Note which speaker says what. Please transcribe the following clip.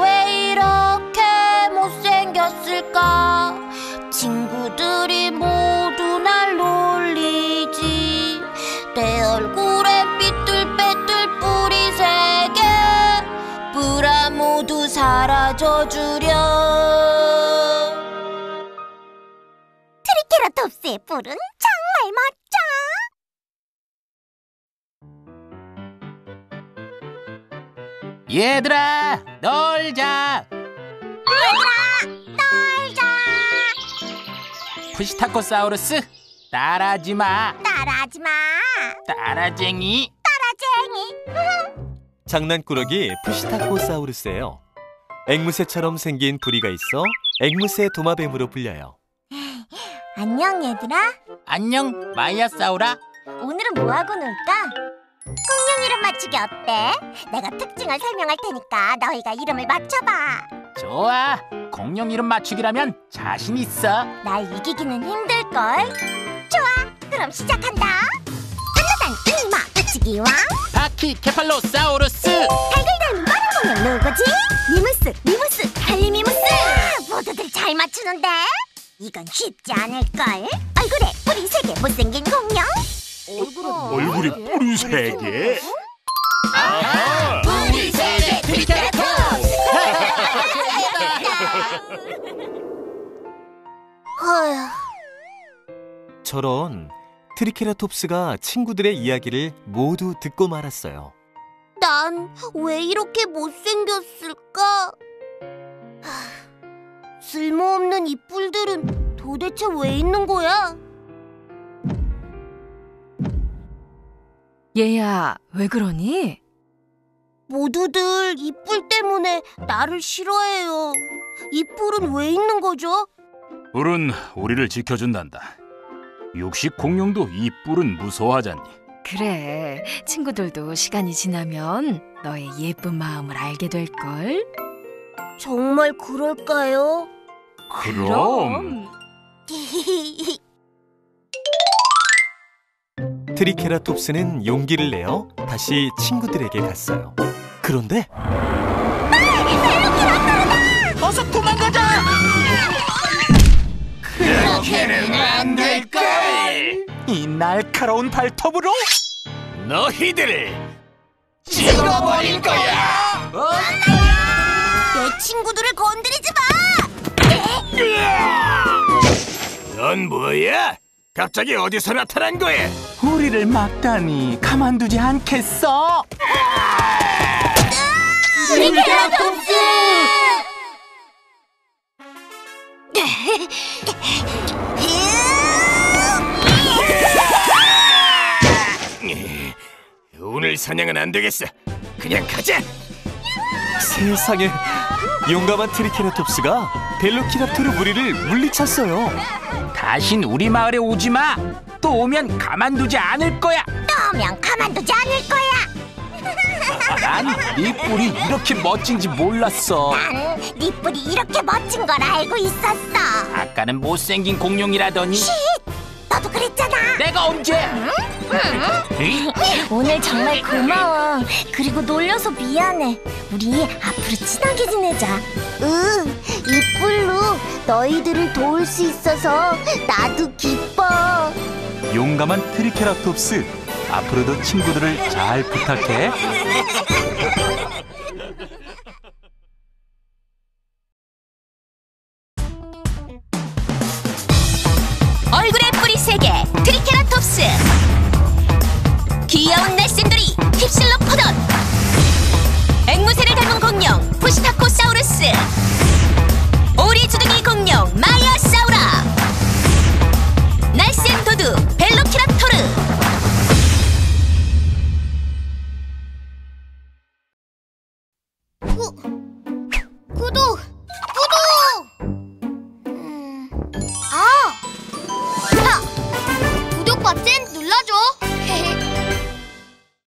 Speaker 1: 왜 이렇게
Speaker 2: 못생겼을까? 친구들이 모두 날 놀리지. 내 얼굴에 삐뚤빼뚤 뿌리 세게 뿌라 모두 사라져
Speaker 1: 주렴.
Speaker 3: 트리케라톱스의 뿔은 정말 멋져.
Speaker 4: 얘들아 놀자
Speaker 3: 놀자.
Speaker 4: 프시타코사우루스 따라하지 마
Speaker 3: 따라하지 마.
Speaker 4: 따라쟁이
Speaker 3: 따라쟁이.
Speaker 5: 장난꾸러기 프시타코사우루스예요. 앵무새처럼 생긴 부리가 있어 앵무새 도마뱀으로 불려요.
Speaker 3: 안녕 얘들아.
Speaker 4: 안녕 마이아사우라
Speaker 3: 오늘은 뭐 하고 놀까? 공룡 이름 맞추기 어때? 내가 특징을 설명할 테니까 너희가 이름을 맞춰봐.
Speaker 4: 좋아 공룡 이름 맞추기라면 자신 있어
Speaker 3: 날 이기기는 힘들걸. 좋아, 그럼 시작한다. 단단한 이마 박치기 왕.
Speaker 4: 파키케팔로사우루스
Speaker 3: 달걀 닮은 빠른 공룡 누구지? 니무스, 니무스, 갈리미무스. 모두들 잘 맞추는데? 이건 쉽지 않을걸. 얼굴에 뿔이 세 개 못생긴 공룡.
Speaker 6: 얼굴에 뿔이 세 개?
Speaker 4: 뿔이 세 개 트리케라톱스
Speaker 3: 어휴,
Speaker 5: 저런 트리케라톱스가 친구들의 이야기를 모두 듣고 말았어요.
Speaker 3: 난 왜 이렇게 못생겼을까? 하, 쓸모없는 이 뿔들은 도대체 왜 있는 거야?
Speaker 1: 얘야 왜 그러니?
Speaker 3: 모두들 이뿔 때문에 나를 싫어해요. 이 뿔은 왜 있는 거죠?
Speaker 6: 뿔은 우리를 지켜준단다. 육식 공룡도 이 뿔은 무서워하잖니.
Speaker 1: 그래 친구들도 시간이 지나면 너의 예쁜 마음을 알게 될걸
Speaker 3: 정말 그럴까요?
Speaker 6: 그럼.
Speaker 5: 트리케라톱스는 용기를 내어 다시 친구들에게 갔어요. 그런데
Speaker 4: 어서 도망가자 그렇게는 안 될걸 이 날카로운 발톱으로 너희들을 찍어버릴 거야
Speaker 3: 내 친구들을 건드리지 마!
Speaker 6: 넌 뭐야? 갑자기 어디서 나타난 거야?
Speaker 4: 우리를 막다니 가만두지 않겠어
Speaker 3: 트리케라톱스!
Speaker 6: 오늘 사냥은 안 되겠어. 그냥 가자.
Speaker 5: 세상에 용감한 트리케라톱스가 벨로키랍토르 무리를 물리쳤어요.
Speaker 4: 다신 우리 마을에 오지 마. 또 오면 가만두지 않을 거야.
Speaker 3: 떠오면 가만두지 않을 거야!
Speaker 4: 난 네 뿔이 이렇게 멋진지 몰랐어.
Speaker 3: 난 네 뿔이 이렇게 멋진 걸 알고 있었어!
Speaker 4: 아까는 못생긴 공룡이라더니
Speaker 3: 그랬잖아!
Speaker 4: 내가 언제?
Speaker 3: 오늘 정말 고마워. 그리고 놀려서 미안해. 우리 앞으로 친하게 지내자. 응, 이 뿔로 너희들을 도울 수 있어서 나도 기뻐.
Speaker 5: 용감한 트리케라톱스 앞으로도 친구들을 잘 부탁해.
Speaker 3: 얼